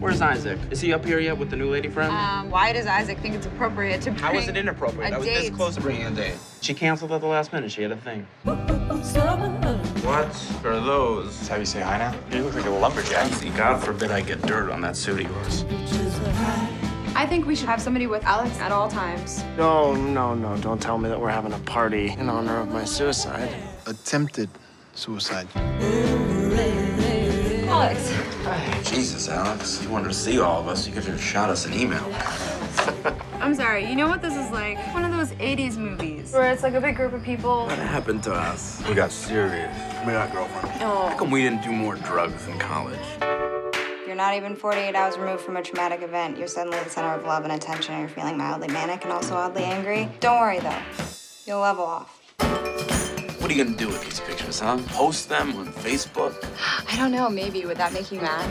Where's Isaac? Is he up here yet with the new lady friend? Um, why does Isaac think it's appropriate to bring How was it inappropriate? a I was this close to bringing a date. She canceled at the last minute. She had a thing. What are those? That's how you say hi now? You look like a lumberjack. God forbid I get dirt on that suit of yours. I think we should have somebody with Alex at all times. No, no, no. Don't tell me that we're having a party in honor of my suicide. Attempted suicide. Alex. Jesus, Alex. If you wanted to see all of us, you could have shot us an email. I'm sorry, you know what this is like? One of those 80s movies where it's like a big group of people. What happened to us? We got serious. We got girlfriend. Oh. How come we didn't do more drugs in college? You're not even 48 hours removed from a traumatic event. You're suddenly the center of love and attention, and you're feeling mildly manic and also oddly angry. Don't worry, though. You'll level off. What are you gonna do with these pictures, huh? Post them on Facebook? I don't know, maybe. Would that make you mad?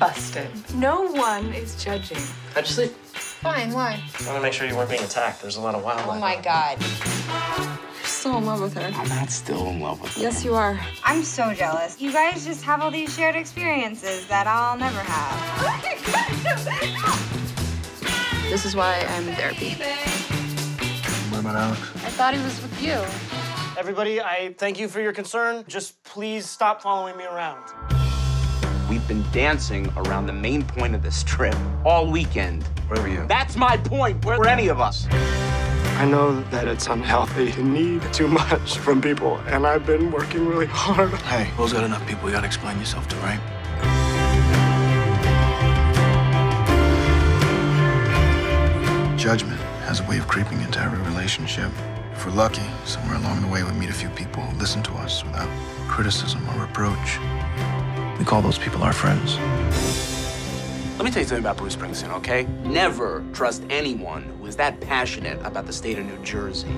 Busted. No one is judging. I just sleep? Fine, why? I want to make sure you weren't being attacked. There's a lot of wildlife. Oh my god. You're so in love with her. I'm not still in love with her. Yes, you are. I'm so jealous. You guys just have all these shared experiences that I'll never have. This is why I'm in therapy. What about Alex? I thought he was with you. Everybody, I thank you for your concern. Just please stop following me around. We've been dancing around the main point of this trip all weekend. Where were you? That's my point. Where were any of us? I know that it's unhealthy to need too much from people, and I've been working really hard. Hey, Will's got enough people you gotta explain yourself to, right? Judgment has a way of creeping into every relationship. If we're lucky, somewhere along the way we meet a few people who listen to us without criticism or reproach. We call those people our friends. Let me tell you something about Bruce Springsteen, okay? Never trust anyone who is that passionate about the state of New Jersey.